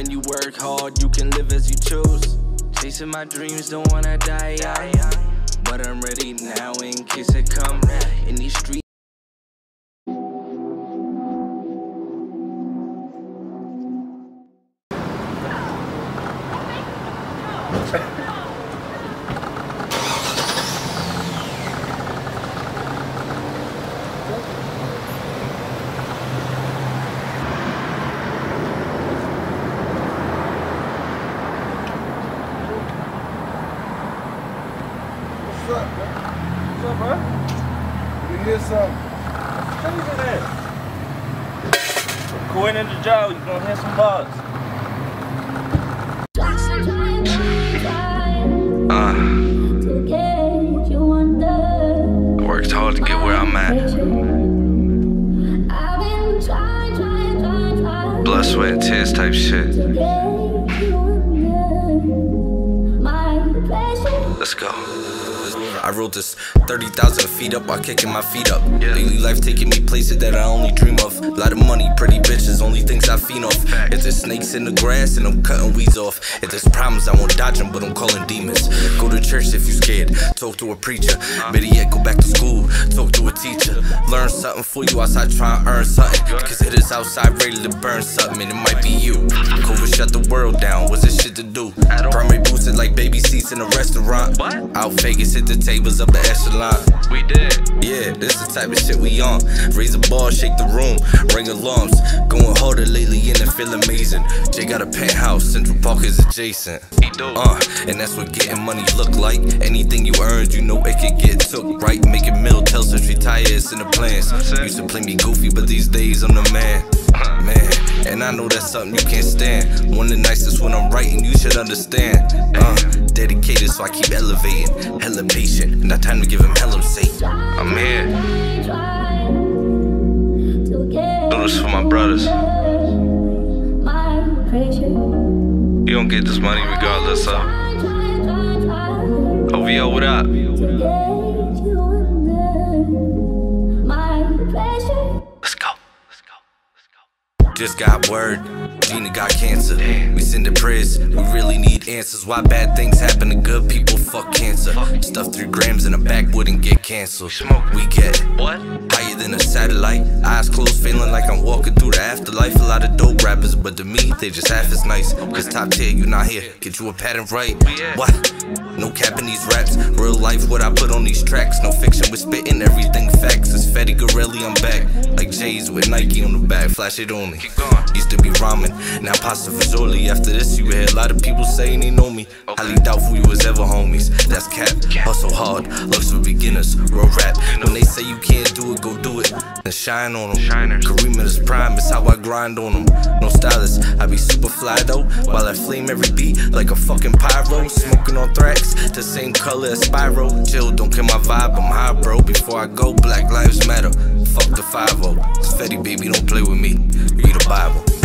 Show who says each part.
Speaker 1: When you work hard, you can live as you choose. Chasing my dreams, don't wanna die. But I'm ready now in case it come. In these streets.
Speaker 2: What's up, bro? You hear something?
Speaker 3: Change in there. Going into the job, you gonna hit some bars.
Speaker 1: Uh, I worked hard to get where I'm at. Blood, sweat, and tears type shit. Let's go.
Speaker 4: I wrote this 30,000 feet up while kicking my feet up. Daily life taking me places that I only dream of. Lot of money, pretty bitches, only things I fiend off. If there's snakes in the grass and I'm cutting weeds off. If there's problems, I won't dodge them, but I'm calling demons. Go to church if you scared. Talk to a preacher. Better yet, go back to school. Talk to a teacher. Learn something for you outside, try and earn something. Cause it is outside ready to burn something, and it might be you. COVID shut the world down. What's this shit to do? Primary like baby seats in a restaurant.
Speaker 1: What?
Speaker 4: Out Vegas, hit the tables up the echelon.
Speaker 1: We did.
Speaker 4: Yeah, this the type of shit we on. Raise the bar, shake the room, ring alarms. Going harder lately and it feel amazing. Jay got a penthouse, Central Park is adjacent. Uh, and that's what getting money look like. Anything you earned, you know it could get took right. Making mill, tell since retire, it's in the plans. Used to play me goofy, but these days I'm the man. Man, and I know that's something you can't stand. One of the nicest when I'm writing, you should understand. Uh, dedicated, so I keep elevating. Hella patient, not time to give him hell sake.
Speaker 1: I'm here. Do this for my brothers. You don't get this money regardless of. OVO, what up? Let's go. Let's go. Let's go.
Speaker 4: Just got word, Gina got cancer. We send the prayers, we really need answers. Why bad things happen to good people? Fuck cancer. Stuff three grams in the back wouldn't get canceled. We get
Speaker 1: What?
Speaker 4: higher than a satellite. Eyes closed, feeling like I'm walking through the afterlife. A lot of dope rappers, but to me, they just half as nice. Cause top tier, you not here. Get you a pattern right. What? No cap in these raps. Real life, what I put on these tracks. No fiction, we spitting everything facts. It's Fetti Garelli, I'm back. Like J's with Nike on the back. Flash it on me. Used to be ramen, now pasta Fazoli. After this, you hear a lot of people saying they know me. Highly doubtful we was ever homies. That's cap. Hustle hard, looks for beginners. Real rap. When they say you Then shine on them.
Speaker 1: Shiners.
Speaker 4: In his prime, it's how I grind on them. No stylist, I be super fly though. While I flame every beat like a fucking pyro. Smoking on thrax, the same color as Spyro. Chill, don't kill my vibe, I'm high, bro. Before I go, Black Lives Matter. Fuck the 5 It's Fetti, baby, don't play with me. Read the Bible.